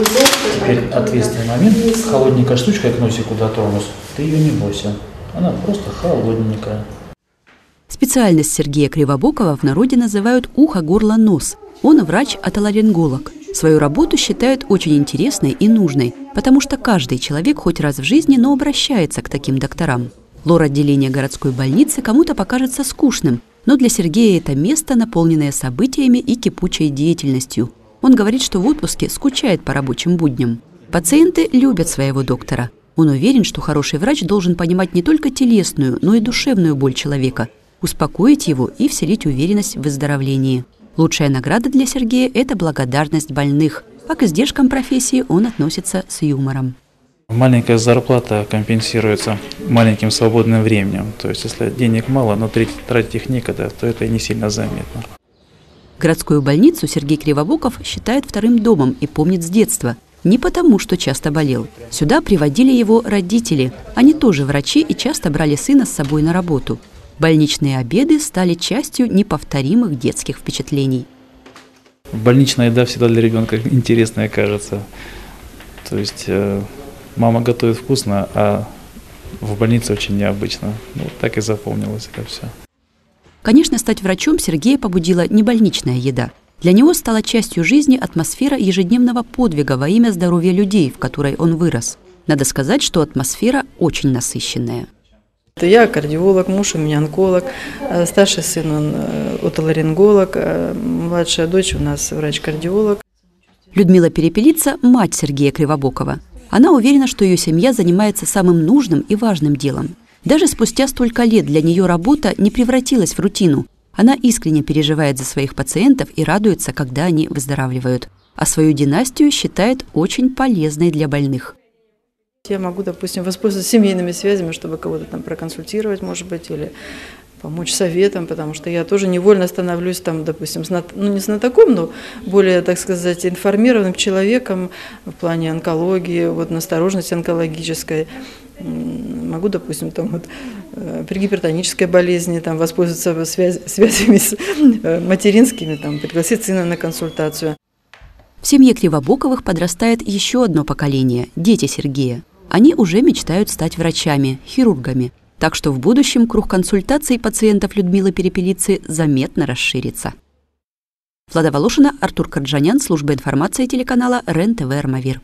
Теперь ответственный момент. Холодненькая штучка к носику дотронусь. Ты ее не бойся. Она просто холодненькая. Специальность Сергея Кривобокова в народе называют ухо, горло, нос. Он врач-отоларинголог. Свою работу считают очень интересной и нужной, потому что каждый человек хоть раз в жизни, но обращается к таким докторам. Лор-отделение городской больницы кому-то покажется скучным, но для Сергея это место, наполненное событиями и кипучей деятельностью. Он говорит, что в отпуске скучает по рабочим будням. Пациенты любят своего доктора. Он уверен, что хороший врач должен понимать не только телесную, но и душевную боль человека, успокоить его и вселить уверенность в выздоровлении. Лучшая награда для Сергея – это благодарность больных, а к издержкам профессии он относится с юмором. Маленькая зарплата компенсируется маленьким свободным временем. То есть, если денег мало, но тратить их некогда, то это не сильно заметно. Городскую больницу Сергей Кривобоков считает вторым домом и помнит с детства. Не потому, что часто болел. Сюда приводили его родители. Они тоже врачи и часто брали сына с собой на работу. Больничные обеды стали частью неповторимых детских впечатлений. Больничная еда всегда для ребенка интересная кажется. То есть э, мама готовит вкусно, а в больнице очень необычно. Ну, так и запомнилось это все. Конечно, стать врачом Сергея побудила не больничная еда. Для него стала частью жизни атмосфера ежедневного подвига во имя здоровья людей, в которой он вырос. Надо сказать, что атмосфера очень насыщенная. Я кардиолог, муж у меня онколог, э, старший сын он э, отоларинголог, э, младшая дочь у нас врач-кардиолог. Людмила Перепелица – мать Сергея Кривобокова. Она уверена, что ее семья занимается самым нужным и важным делом. Даже спустя столько лет для нее работа не превратилась в рутину. Она искренне переживает за своих пациентов и радуется, когда они выздоравливают. А свою династию считает очень полезной для больных. Я могу, допустим, воспользоваться семейными связями, чтобы кого-то там проконсультировать, может быть, или помочь советом, потому что я тоже невольно становлюсь там, допустим, знат... ну не знатоком, но более, так сказать, информированным человеком в плане онкологии, вот настороженности онкологической. Могу, допустим, там вот э, при гипертонической болезни там воспользоваться связь, связями с э, материнскими, там пригласить сына на консультацию. В семье Кривобоковых подрастает еще одно поколение – дети Сергея. Они уже мечтают стать врачами, хирургами. Так что в будущем круг консультаций пациентов Людмилы Перепелицы заметно расширится. Влада Волошина, Артур Карджанян, служба информации телеканала РЕН-ТВ «Армавир».